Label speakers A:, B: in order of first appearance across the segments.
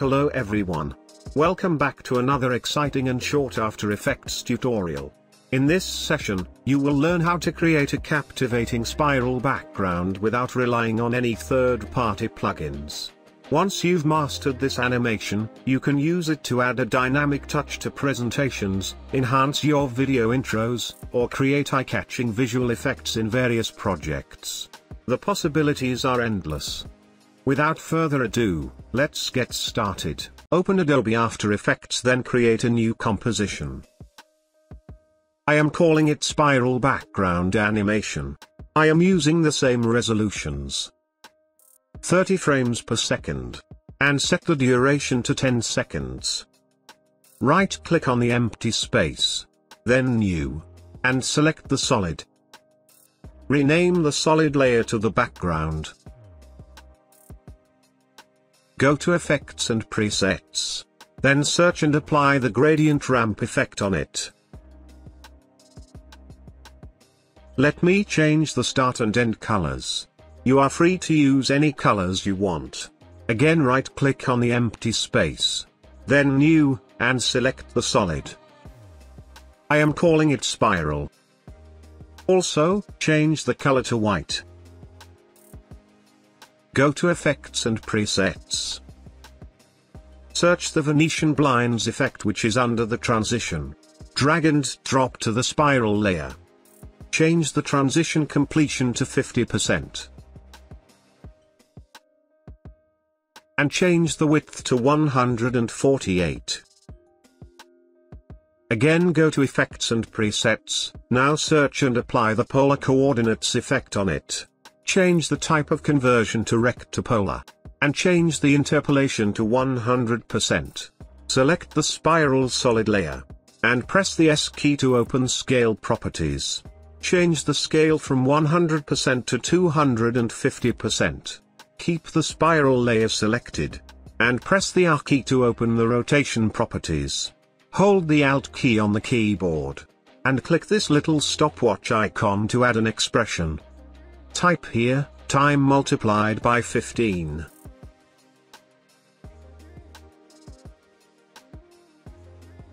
A: Hello everyone. Welcome back to another exciting and short After Effects tutorial. In this session, you will learn how to create a captivating spiral background without relying on any third-party plugins. Once you've mastered this animation, you can use it to add a dynamic touch to presentations, enhance your video intros, or create eye-catching visual effects in various projects. The possibilities are endless. Without further ado, let's get started. Open Adobe After Effects then create a new composition. I am calling it Spiral Background Animation. I am using the same resolutions. 30 frames per second. And set the duration to 10 seconds. Right click on the empty space. Then New. And select the solid. Rename the solid layer to the background. Go to Effects and Presets. Then search and apply the gradient ramp effect on it. Let me change the start and end colors. You are free to use any colors you want. Again right click on the empty space. Then new, and select the solid. I am calling it spiral. Also, change the color to white. Go to Effects and Presets. Search the Venetian blinds effect which is under the transition. Drag and drop to the spiral layer. Change the transition completion to 50%. And change the width to 148. Again go to Effects and Presets, now search and apply the Polar Coordinates effect on it. Change the type of conversion to Rect to Polar. And change the interpolation to 100%. Select the spiral solid layer. And press the S key to open Scale Properties. Change the scale from 100% to 250%. Keep the spiral layer selected. And press the R key to open the rotation properties. Hold the Alt key on the keyboard. And click this little stopwatch icon to add an expression. Type here, time multiplied by 15.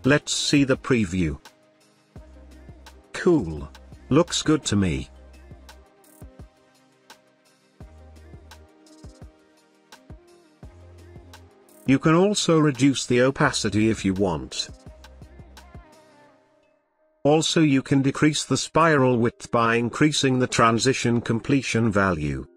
A: Let's see the preview. Cool. Looks good to me. You can also reduce the opacity if you want. Also you can decrease the spiral width by increasing the transition completion value.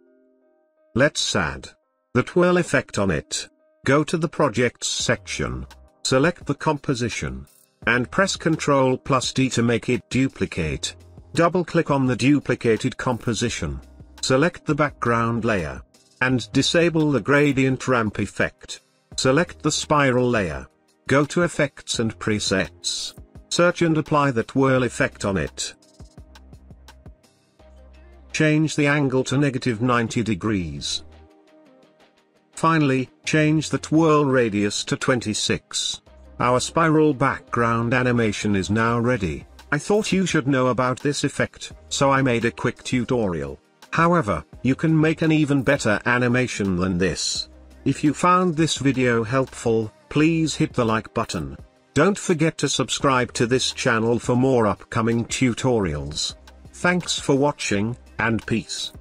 A: Let's add the twirl effect on it. Go to the projects section. Select the composition. And press Ctrl plus D to make it duplicate. Double click on the duplicated composition. Select the background layer. And disable the gradient ramp effect. Select the spiral layer. Go to Effects and Presets. Search and apply that twirl effect on it. Change the angle to negative 90 degrees. Finally, change the twirl radius to 26. Our spiral background animation is now ready. I thought you should know about this effect, so I made a quick tutorial. However, you can make an even better animation than this. If you found this video helpful, please hit the like button. Don't forget to subscribe to this channel for more upcoming tutorials. Thanks for watching, and peace.